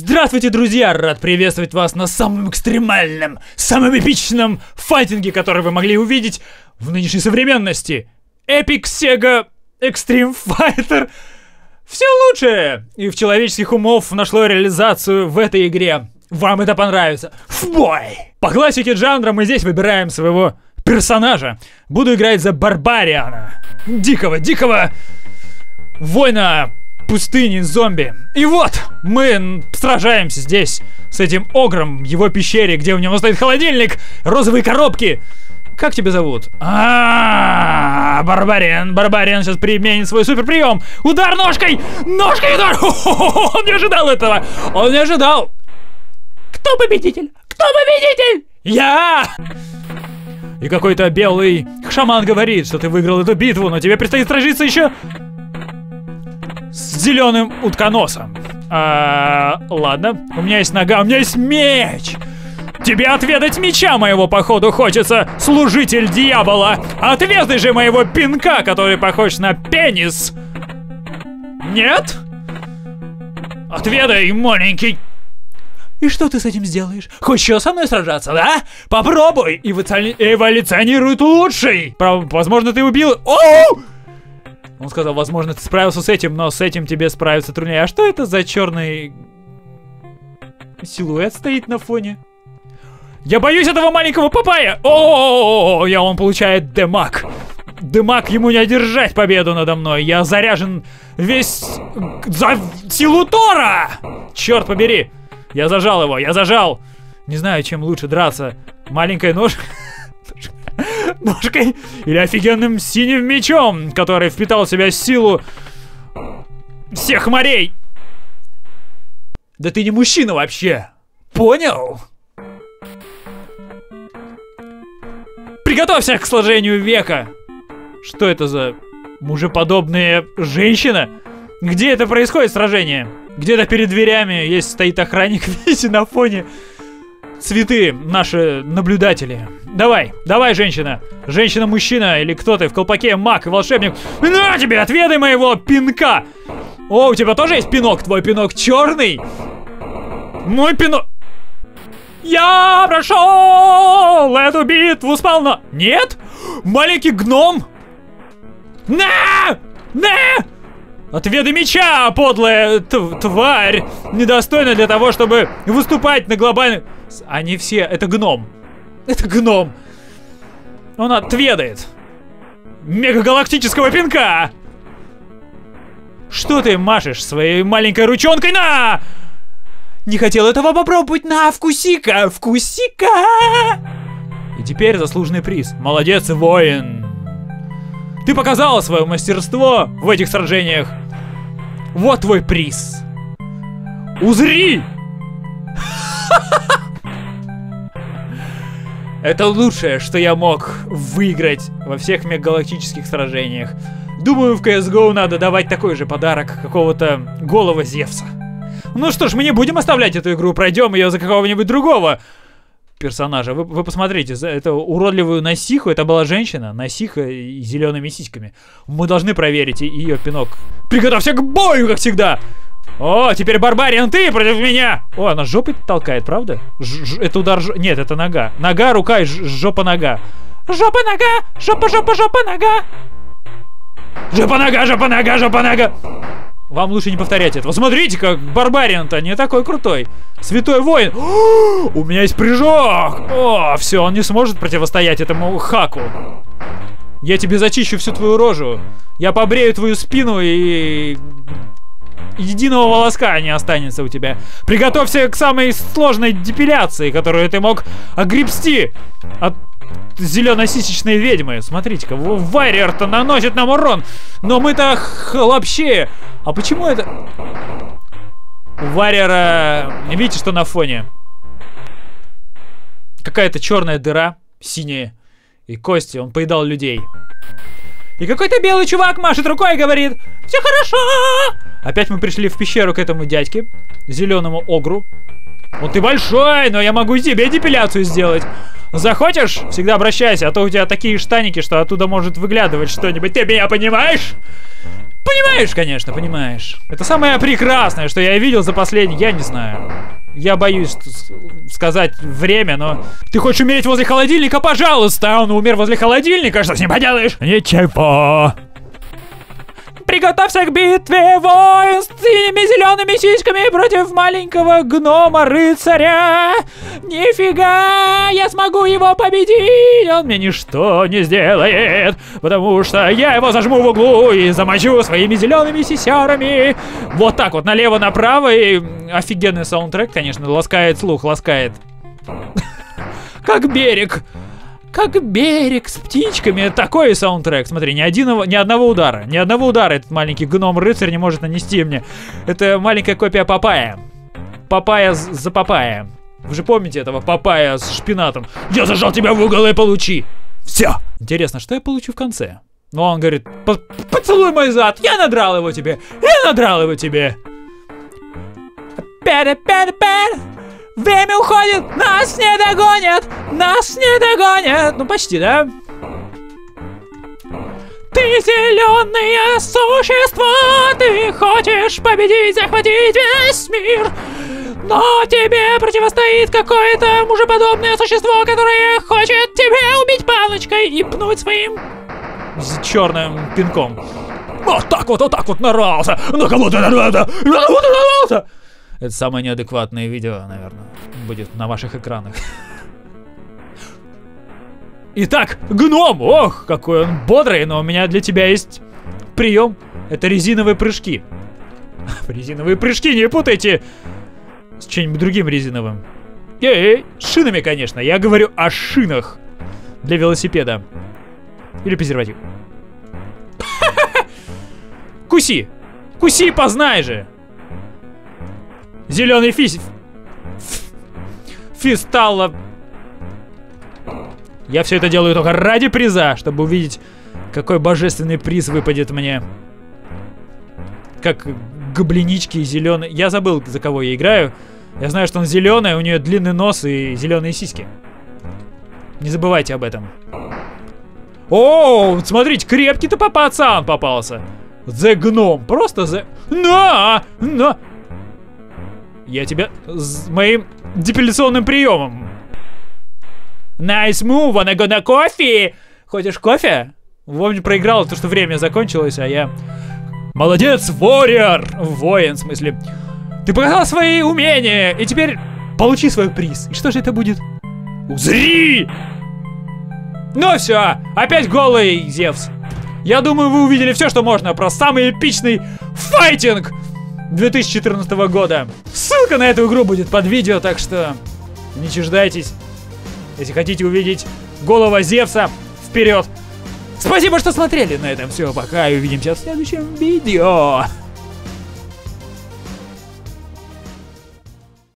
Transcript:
Здравствуйте, друзья! Рад приветствовать вас на самом экстремальном, самом эпичном файтинге, который вы могли увидеть в нынешней современности. Epic Sega Extreme Fighter. Все лучшее и в человеческих умов нашло реализацию в этой игре. Вам это понравится. В бой! По классике жанра мы здесь выбираем своего персонажа. Буду играть за Барбариана. Дикого, дикого воина пустыни зомби. И вот, мы сражаемся здесь с этим огром в его пещере, где у него стоит холодильник, розовые коробки. Как тебя зовут? А, Барбариан, Барбариан сейчас применит свой супер прием. Удар ножкой! Ножкой удар! Он не ожидал этого! Он не ожидал! Кто победитель? Кто победитель? Я! И какой-то белый шаман говорит, что ты выиграл эту битву, но тебе предстоит сражиться еще с зеленым утконосом. А, ладно, у меня есть нога, у меня есть меч! Тебе отведать меча моего, походу, хочется, служитель дьявола! Отведай же моего пинка, который похож на пенис! Нет? Отведай, маленький! И что ты с этим сделаешь? Хочешь еще со мной сражаться, да? Попробуй! Эволюционирует лучший! Возможно, ты убил... О! Он сказал, возможно, ты справился с этим, но с этим тебе справиться труднее. А что это за черный силуэт стоит на фоне? Я боюсь этого маленького папая! О, я он получает демак. Демак ему не одержать победу надо мной. Я заряжен весь за силу Тора! Черт побери! Я зажал его, я зажал! Не знаю, чем лучше драться. Маленькая нож ножкой или офигенным синим мечом, который впитал в себя силу всех морей. Да ты не мужчина вообще. Понял? Приготовься к сложению века. Что это за мужеподобная женщина? Где это происходит сражение? Где-то перед дверями есть стоит охранник, видите, на фоне цветы наши наблюдатели. Давай, давай, женщина. Женщина-мужчина или кто ты в колпаке, маг и волшебник. На тебе, отведай моего пинка. О, у тебя тоже есть пинок? Твой пинок черный? Мой пинок... Я прошел эту битву сполна. Нет? Маленький гном? На! На! Отведай меча, подлая тварь! Недостойна для того, чтобы выступать на глобальной... Они все... Это гном. Это гном. Он отведает. Мегагалактического пинка! Что ты машешь своей маленькой ручонкой? На! Не хотел этого попробовать? На, вкуси-ка! Вкуси-ка! И теперь заслуженный приз. Молодец, воин! Ты показал свое мастерство в этих сражениях. Вот твой приз. Узри! Это лучшее, что я мог выиграть во всех мегагалактических сражениях. Думаю, в CSGO надо давать такой же подарок какого-то голого Зевса. Ну что ж, мы не будем оставлять эту игру, пройдем ее за какого-нибудь другого персонажа. Вы, вы посмотрите, это уродливую Насиху, это была женщина, Насиха и зелеными сиськами. Мы должны проверить ее пинок. Приготовься к бою, как всегда! О, теперь Барбариан, ты против меня! О, она жопой толкает, правда? Ж -ж это удар... Ж нет, это нога. Нога, рука и жопа-нога. Жопа-нога! Жопа-жопа-жопа-нога! Жопа-нога, жопа-нога, жопа-нога! Вам лучше не повторять этого. Смотрите, как Барбариан-то не такой крутой. Святой воин. У меня есть прыжок. О, все, он не сможет противостоять этому хаку. Я тебе зачищу всю твою рожу. Я побрею твою спину и... Единого волоска не останется у тебя. Приготовься к самой сложной депиляции, которую ты мог огребсти от зеленосисечной ведьмы. Смотрите-ка, Варриор-то наносит нам урон, но мы-то хлопче. А почему это... У Варриора... Видите, что на фоне? Какая-то черная дыра, синяя. И кости, он поедал людей. И какой-то белый чувак машет рукой и говорит «Все хорошо!» Опять мы пришли в пещеру к этому дядьке, зеленому огру. Вот ты большой, но я могу тебе депиляцию сделать. Захочешь? Всегда обращайся, а то у тебя такие штаники, что оттуда может выглядывать что-нибудь. Ты меня понимаешь? Понимаешь, конечно, понимаешь. Это самое прекрасное, что я видел за последний, я не знаю. Я боюсь сказать время, но... Ты хочешь умереть возле холодильника? Пожалуйста! Он умер возле холодильника, что с ним поделаешь? Ничего. Приготовься к битве, воин с синими зелеными сиськами против маленького гнома-рыцаря. Нифига, я смогу его победить, он мне ничто не сделает, потому что я его зажму в углу и замочу своими зелеными сисярами. Вот так вот, налево-направо, и офигенный саундтрек, конечно, ласкает слух, ласкает. Как берег как берег с птичками. Такой саундтрек. Смотри, ни, один, ни одного удара. Ни одного удара этот маленький гном-рыцарь не может нанести мне. Это маленькая копия Папая. Папая за Папая. Вы же помните этого Папая с шпинатом? Я зажал тебя в угол и получи. Все. Интересно, что я получу в конце? Ну, он говорит, поцелуй мой зад, я надрал его тебе, я надрал его тебе. Пэра-пэра-пэра. Время уходит, нас не догонят, нас не догонят. Ну, почти, да? Ты зеленое существо, ты хочешь победить, захватить весь мир. Но тебе противостоит какое-то мужеподобное существо, которое хочет тебя убить палочкой и пнуть своим черным пинком. Вот так вот, вот так вот нарвался! На кого ты нарвался? На кого ты нарвался? Это самое неадекватное видео, наверное, будет на ваших экранах. Итак, гном! Ох, какой он бодрый, но у меня для тебя есть прием. Это резиновые прыжки. резиновые прыжки, не путайте с чем-нибудь другим резиновым. Эй, с шинами, конечно. Я говорю о шинах для велосипеда. Или презерватив. Куси! Куси, познай же! Зеленый физ... Фисталла. Я все это делаю только ради приза, чтобы увидеть, какой божественный приз выпадет мне. Как гоблинички зеленые. Я забыл, за кого я играю. Я знаю, что он зеленый, у нее длинный нос и зеленые сиськи. Не забывайте об этом. О, смотрите, крепкий-то пацан попался. The гном. Просто the... На! На! Я тебя с моим депиляционным приемом. Nice move, wanna на кофе? Хочешь кофе? Вовне проиграл, то что время закончилось, а я... Молодец, warrior! Воин, в смысле. Ты показал свои умения, и теперь получи свой приз. И что же это будет? Узри! Ну все, опять голый Зевс. Я думаю, вы увидели все, что можно про самый эпичный файтинг 2014 года. Ссылка на эту игру будет под видео, так что не чуждайтесь. Если хотите увидеть голова Зевса, вперед! Спасибо, что смотрели. На этом все. Пока и увидимся в следующем видео.